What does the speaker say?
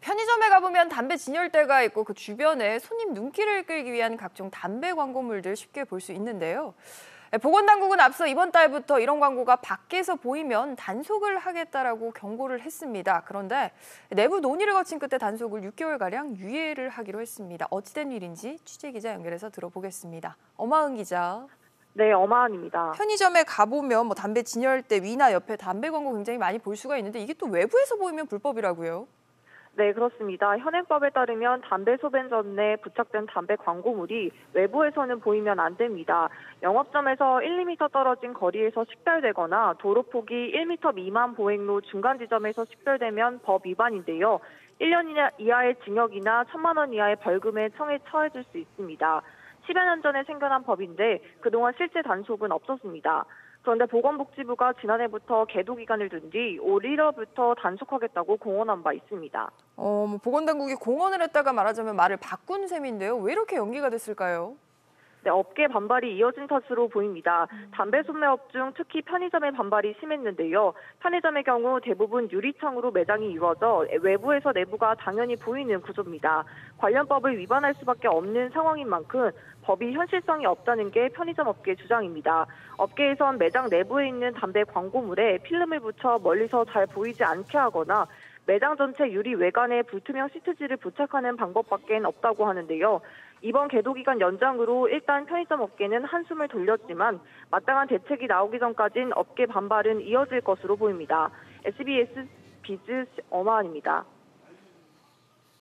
편의점에 가보면 담배 진열대가 있고 그 주변에 손님 눈길을 끌기 위한 각종 담배 광고물들 쉽게 볼 수 있는데요. 보건당국은 앞서 이번 달부터 이런 광고가 밖에서 보이면 단속을 하겠다라고 경고를 했습니다. 그런데 내부 논의를 거친 끝에 단속을 6개월가량 유예를 하기로 했습니다. 어찌된 일인지 취재기자 연결해서 들어보겠습니다. 어마은 기자. 네, 어마은입니다. 편의점에 가보면 뭐 담배 진열대 위나 옆에 담배 광고 굉장히 많이 볼 수가 있는데 이게 또 외부에서 보이면 불법이라고요? 네, 그렇습니다. 현행법에 따르면 담배 소변전 내 부착된 담배 광고물이 외부에서는 보이면 안 됩니다. 영업점에서 1, 2m 떨어진 거리에서 식별되거나 도로 폭이 1m 미만 보행로 중간 지점에서 식별되면 법 위반인데요. 1년 이하의 징역이나 1천만 원 이하의 벌금에 청에 처해질 수 있습니다. 10여 년 전에 생겨난 법인데 그동안 실제 단속은 없었습니다. 그런데 보건복지부가 지난해부터 계도 기간을 둔 뒤 올 1월부터 단속하겠다고 공언한 바 있습니다. 어, 뭐 보건당국이 공언을 했다가 말하자면 말을 바꾼 셈인데요. 왜 이렇게 연기가 됐을까요? 네, 업계 반발이 이어진 탓으로 보입니다. 담배 소매업 중 특히 편의점의 반발이 심했는데요. 편의점의 경우 대부분 유리창으로 매장이 이루어져 외부에서 내부가 당연히 보이는 구조입니다. 관련법을 위반할 수밖에 없는 상황인 만큼 법이 현실성이 없다는 게 편의점 업계 주장입니다. 업계에선 매장 내부에 있는 담배 광고물에 필름을 붙여 멀리서 잘 보이지 않게 하거나 매장 전체 유리 외관에 불투명 시트지를 부착하는 방법밖엔 없다고 하는데요. 이번 계도 기간 연장으로 일단 편의점 업계는 한숨을 돌렸지만 마땅한 대책이 나오기 전까진 업계 반발은 이어질 것으로 보입니다. SBS 비즈 어마안입니다.